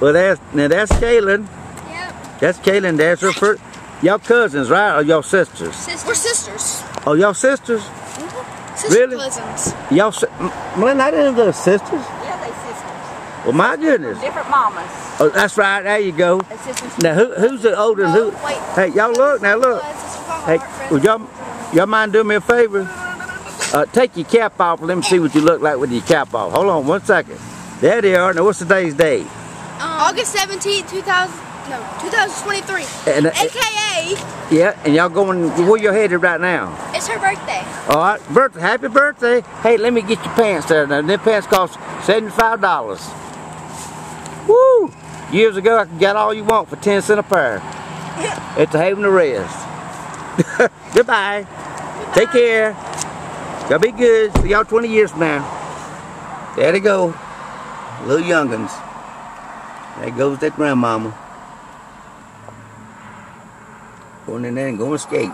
Well, that's now that's Kailyn. Yep. That's Kailyn. That's her first. Y'all cousins, right? Or y'all sisters? Sisters. We're sisters. Oh, y'all sisters? Sister Really? cousins. Y'all, Melinda, I didn't know sisters. Yeah, they sisters. Well, my goodness. Different mamas. Oh, that's right. There you go. Sisters. Now, who, who's the older? and Who? Oh, wait. Hey, y'all look now. Look. Hey, would y'all y'all mind doing me a favor? Uh, take your cap off. Let me see what you look like with your cap off. Hold on one second. There they are. Now, what's today's date? August 17th, 2000, no, 2023. And, uh, AKA, yeah, and y'all going where you headed right now? it's her birthday. All right, birthday, happy birthday. Hey, let me get your pants there. Now, them pants cost $75. Woo! Years ago, I could get all you want for 10 cents a pair. it's a Haven of Rest. Goodbye. Take care. Y'all be good. See y'all 20 years from now. There they go. Little young'uns. There goes that grandmama. Going in there and going skate.